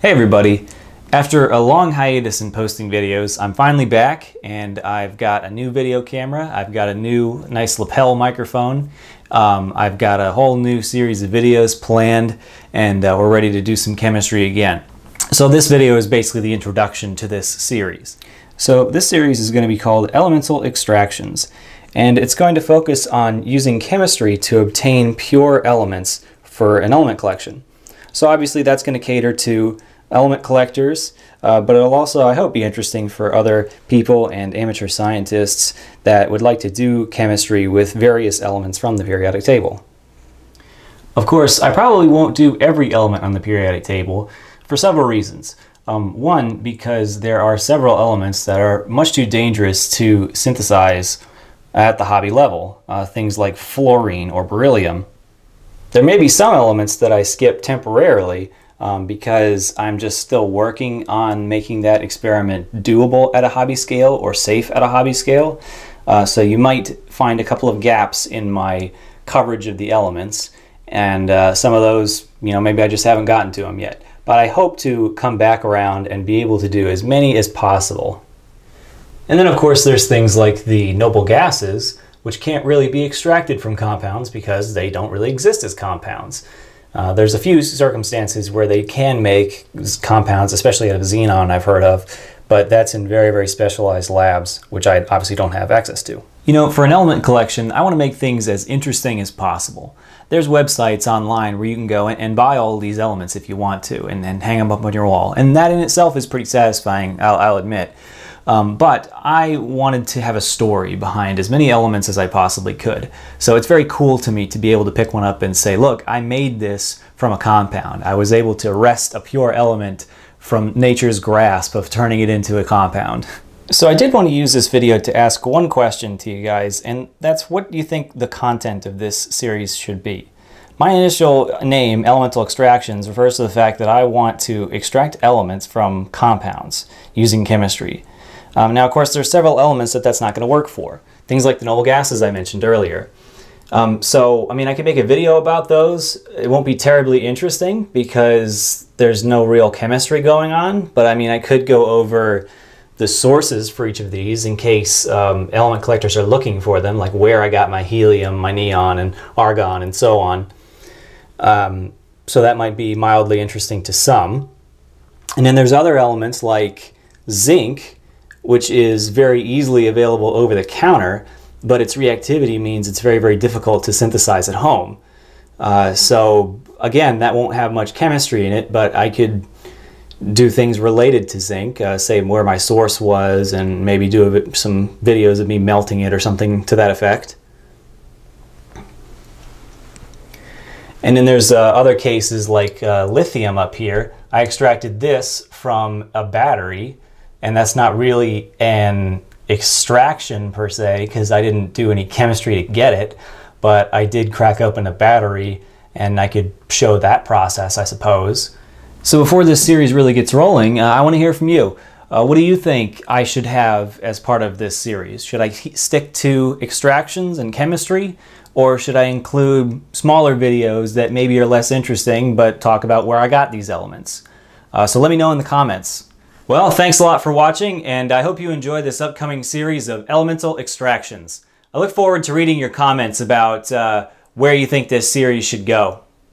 Hey everybody! After a long hiatus in posting videos, I'm finally back and I've got a new video camera, I've got a new nice lapel microphone, um, I've got a whole new series of videos planned and uh, we're ready to do some chemistry again. So this video is basically the introduction to this series. So this series is going to be called Elemental Extractions and it's going to focus on using chemistry to obtain pure elements for an element collection. So obviously that's going to cater to element collectors, uh, but it'll also, I hope, be interesting for other people and amateur scientists that would like to do chemistry with various elements from the periodic table. Of course, I probably won't do every element on the periodic table for several reasons. Um, one, because there are several elements that are much too dangerous to synthesize at the hobby level, uh, things like fluorine or beryllium. There may be some elements that I skip temporarily, um, because I'm just still working on making that experiment doable at a hobby scale or safe at a hobby scale. Uh, so you might find a couple of gaps in my coverage of the elements, and uh, some of those, you know, maybe I just haven't gotten to them yet. But I hope to come back around and be able to do as many as possible. And then, of course, there's things like the noble gases, which can't really be extracted from compounds because they don't really exist as compounds. Uh, there's a few circumstances where they can make compounds, especially out of xenon I've heard of, but that's in very, very specialized labs, which I obviously don't have access to. You know, for an element collection, I want to make things as interesting as possible. There's websites online where you can go and, buy all these elements if you want to and, and hang them up on your wall. And that in itself is pretty satisfying, I'll, I'll admit. Um, but I wanted to have a story behind as many elements as I possibly could. So it's very cool to me to be able to pick one up and say, look, I made this from a compound. I was able to wrest a pure element from nature's grasp of turning it into a compound. So I did want to use this video to ask one question to you guys, and that's what do you think the content of this series should be? My initial name, Elemental Extractions, refers to the fact that I want to extract elements from compounds using chemistry. Um, now, of course, there are several elements that that's not going to work for. Things like the noble gases I mentioned earlier. Um, so, I mean, I could make a video about those. It won't be terribly interesting because there's no real chemistry going on, but I mean, I could go over the sources for each of these in case um, element collectors are looking for them, like where I got my helium, my neon, and argon, and so on. Um, so that might be mildly interesting to some. And then there's other elements like zinc, which is very easily available over the counter, but its reactivity means it's very, very difficult to synthesize at home. Uh, so again, that won't have much chemistry in it, but I could do things related to zinc, uh, say where my source was, and maybe do bit, some videos of me melting it or something to that effect. And then there's uh, other cases like uh, lithium up here. I extracted this from a battery and that's not really an extraction per se because I didn't do any chemistry to get it, but I did crack open a battery and I could show that process, I suppose. So before this series really gets rolling, uh, I want to hear from you. Uh, what do you think I should have as part of this series? Should I stick to extractions and chemistry, or should I include smaller videos that maybe are less interesting but talk about where I got these elements? Uh, so let me know in the comments. Well, thanks a lot for watching, and I hope you enjoy this upcoming series of elemental extractions. I look forward to reading your comments about uh, where you think this series should go.